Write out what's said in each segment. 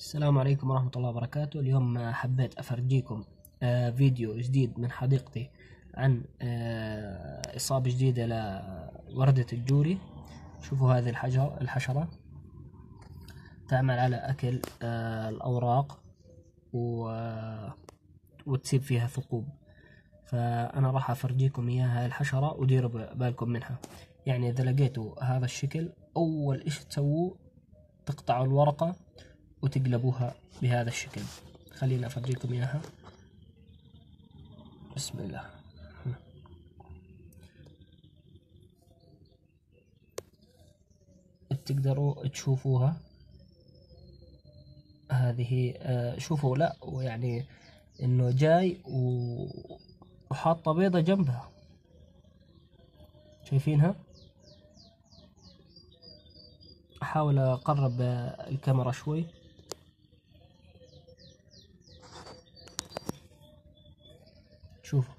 السلام عليكم ورحمة الله وبركاته. اليوم حبيت أفرجيكم آه، فيديو جديد من حديقتي عن آه، إصابة جديدة لوردة الجوري. شوفوا هذه الحجر الحشرة تعمل على أكل آه، الأوراق و وتسيب فيها ثقوب. فأنا راح أفرجيكم إياها الحشرة وديروا بالكم منها. يعني إذا لقيتوا هذا الشكل أول إشي تسووه؟ تقطعوا الورقة وتقلبوها بهذا الشكل. خليني أفرجيكم إياها. بسم الله. تقدروا تشوفوها. هذه آه شوفوا لا ويعني إنه جاي. وحاطة بيضة جنبها. شايفينها؟ أحاول أقرب الكاميرا شوي. شوفوا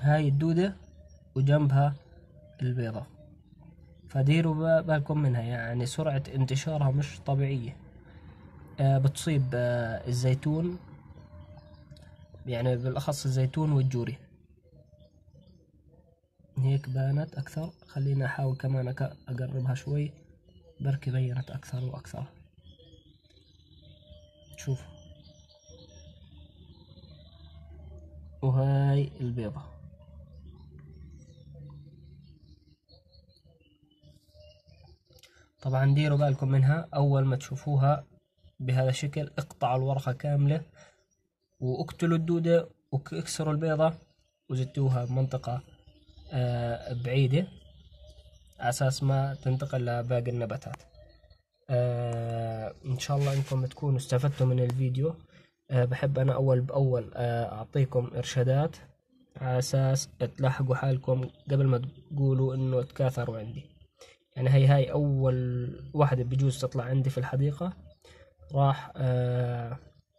هاي الدودة وجنبها البيضة. فديروا بالكم منها يعني سرعة انتشارها مش طبيعية. آه بتصيب آه الزيتون يعني بالأخص الزيتون والجوري. هيك بانت أكثر. خلينا أحاول كمان أقربها شوي. بركي بينت أكثر وأكثر. شوف وهاي البيضة. طبعا ديروا بالكم منها. أول ما تشوفوها بهذا الشكل اقطعوا الورقة كاملة واقتلوا الدودة واكسروا البيضة وزتوها بمنطقة آه، بعيدة على أساس ما تنتقل لباقي النباتات. آه، شاء الله إنكم تكونوا استفدتوا من الفيديو. آه، بحب أنا أول بأول أعطيكم إرشادات على أساس تلاحقوا حالكم قبل ما تقولوا إنه تكاثروا عندي. يعني هي هاي أول واحدة بجوز تطلع عندي في الحديقة. راح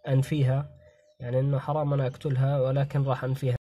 أنفيها. يعني إنه حرام أنا أقتلها ولكن راح أنفيها.